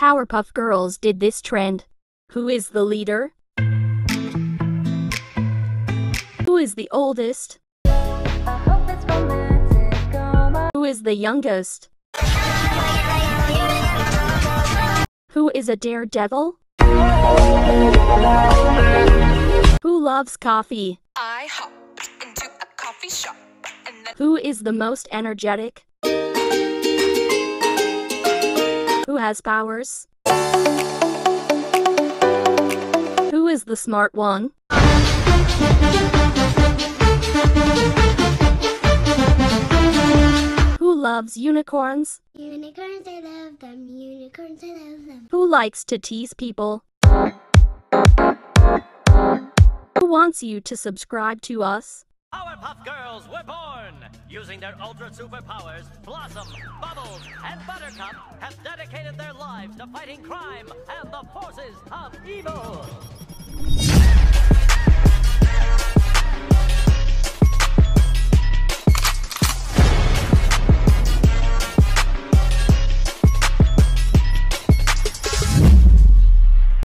Powerpuff Girls did this trend? Who is the leader? Who is the oldest? Who is the youngest? Who is a daredevil? Who loves coffee? I hop into a coffee shop Who is the most energetic? Has powers? Who is the smart one? Who loves unicorns? Unicorns, I love them. Unicorns, I love them. Who likes to tease people? Who wants you to subscribe to us? Powerpuff Girls were born! Using their ultra superpowers, Blossom, Bubbles, and Buttercup have dedicated their lives to fighting crime and the forces of evil!